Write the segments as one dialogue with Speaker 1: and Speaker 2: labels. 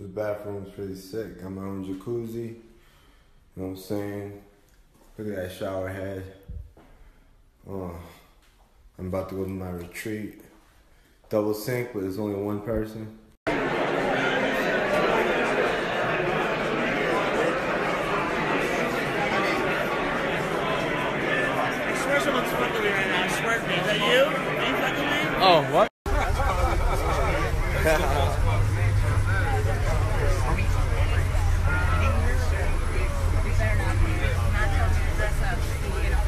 Speaker 1: This bathroom's pretty sick. Got my own jacuzzi. You know what I'm saying? Look at that shower head. Oh, I'm about to go to my retreat. Double sink, but there's only one person.
Speaker 2: someone's fucking me right now. I swear to me. Is that you? Are you fucking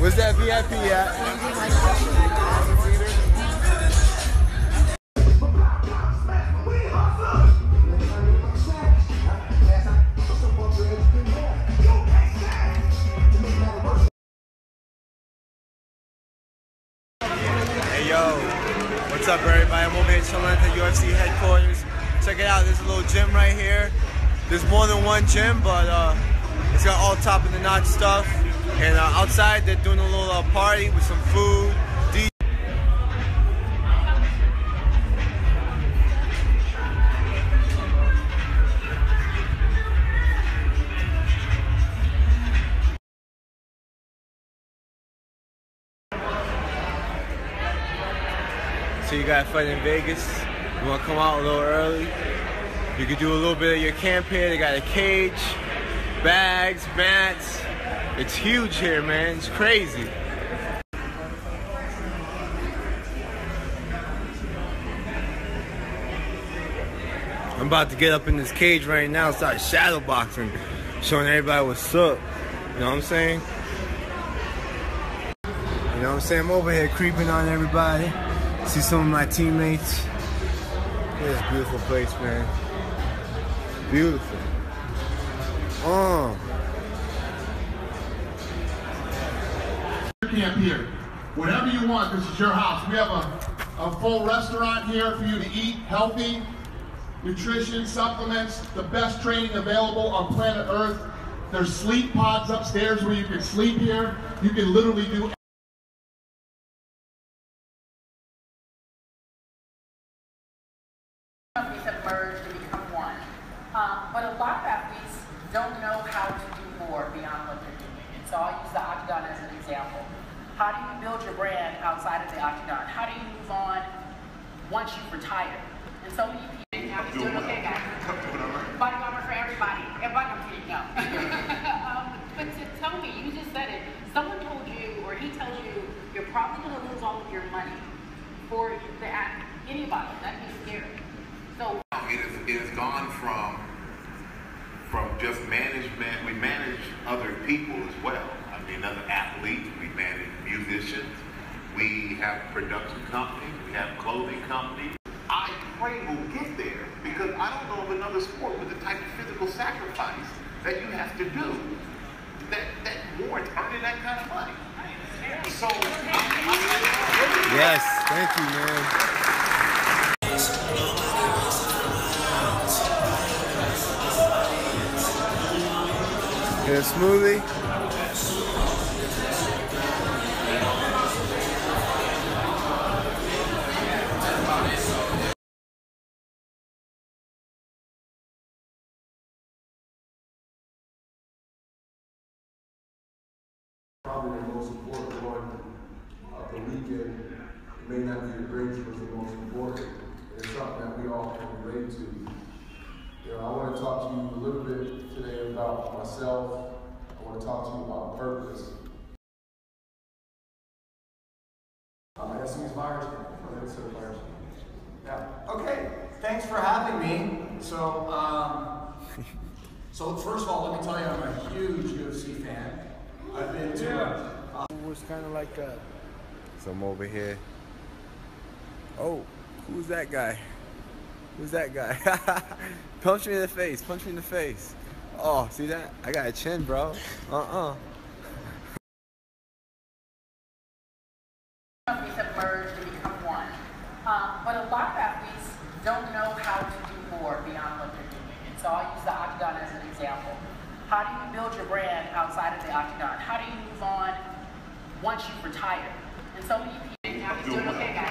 Speaker 1: Where's that VIP at? Hey yo, what's up everybody? I'm over here chilling at the UFC headquarters. Check it out, there's a little gym right here. There's more than one gym, but uh, it's got all top of the notch stuff. And uh, outside they're doing a little uh, party with some food. So you got a fight in Vegas. You want to come out a little early? You could do a little bit of your camp here. They got a cage, bags, mats. It's huge here, man. It's crazy. I'm about to get up in this cage right now, start shadow boxing, showing everybody what's up. You know what I'm saying? You know what I'm saying? I'm over here creeping on everybody. See some of my teammates. This beautiful place, man. Beautiful. Oh.
Speaker 3: Camp here. Whatever you want, this is your house. We have a, a full restaurant here for you to eat healthy, nutrition, supplements, the best training available on planet Earth. There's sleep pods upstairs where you can sleep here. You can literally do.
Speaker 4: Um, but a lot of athletes don't know how to do more beyond what they're doing. And so I'll use the octagon as an example. How do you build your brand outside of the octagon? How do you move on once you retire? And so many people have doing okay, guys. Body armor for everybody. Everybody, kidding, no. um, but to tell me, you just said it. Someone told you, or he tells you, you're probably going to lose all of your money for the act. Anybody. That'd be scary. So
Speaker 5: It has, it has gone from from just management. We manage other people as well. I mean, other athletes. Musicians. We have production companies. We have clothing companies. I pray we'll get there because I don't know of another sport with the type of physical sacrifice that you have to do that that warrants earning that kind of money. So,
Speaker 1: Yes, thank you, man. Get a smoothie.
Speaker 6: Probably the most important one of the weekend. It may not be the greatest, but the most important. It's something that we all can relate to. You know, I want to talk to you a little bit today about myself. I want to talk to you about purpose.
Speaker 7: Uh, yes, he's Myers. Let's go Myers. Yeah. Okay. Thanks for having me. So, um, so first of all, let me tell you, I'm a huge UFC fan. I did too yeah.
Speaker 1: It was kind of like that. So I'm over here. Oh, who's that guy? Who's that guy? punch me in the face, punch me in the face. Oh, see that? I got a chin, bro. Uh-uh.
Speaker 4: Um, but a lot of athletes don't know how to do more beyond what they're doing. And so I'll use the octagon as an example you build your brand outside of the octagon? How do you move on once you retire? And so many people. Doing okay, guys.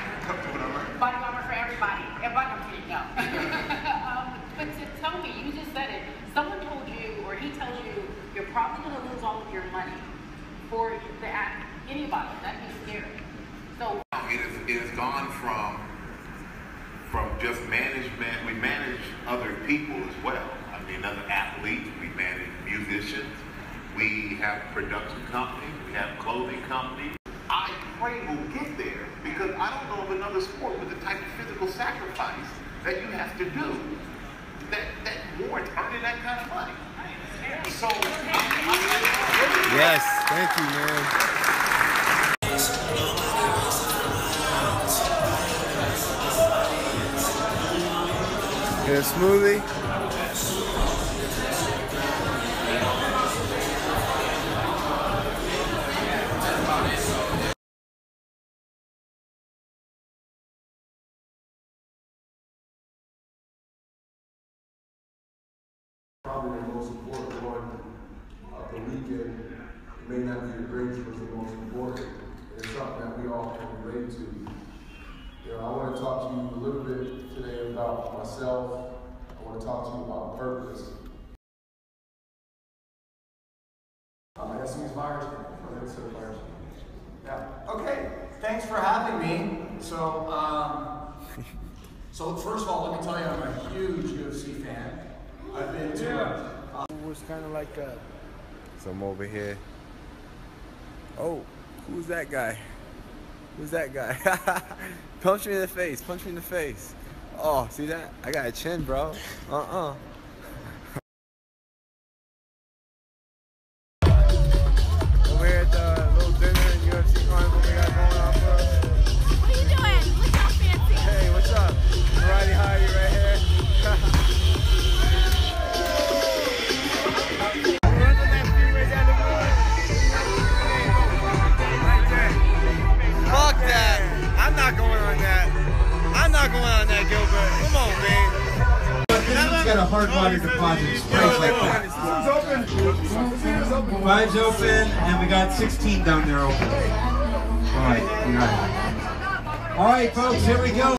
Speaker 4: Body armor for everybody. Everybody, I'm. No. um, but to tell me, you just said it. Someone told you, or he tells you, you're probably going to lose all of your money for the. Anybody. That'd be scary. So.
Speaker 5: It has, it has gone from from just management. We manage other people as well. I mean, other athletes. We manage musicians. We have production companies. We have clothing companies. I pray we'll get there because I don't know of another sport with the type of physical sacrifice that you have to do that that warrants earning that kind of money. So,
Speaker 1: Yes, thank you, man. Get a smoothie.
Speaker 6: Probably the most important one of the weekend. It may not be the greatest, but the most important. It's something that we all can relate to. You know, I want to talk to you a little bit today about myself. I want to talk to you about purpose.
Speaker 7: Uh, that seems Myers. Oh, that's so Myers. Yeah. Okay. Thanks for having me. So, um, so first of all, let me tell you, I'm a huge UFC fan. I've been to. Uh,
Speaker 1: It was kind of like a. So I'm over here. Oh, who's that guy? Who's that guy? punch me in the face. Punch me in the face. Oh, see that? I got a chin, bro. Uh-uh. Come on, man.
Speaker 8: He's got a hard water deposit. Sprays like that. Five's open, and we got 16 down there open. All right, all right. All right, folks, here we go.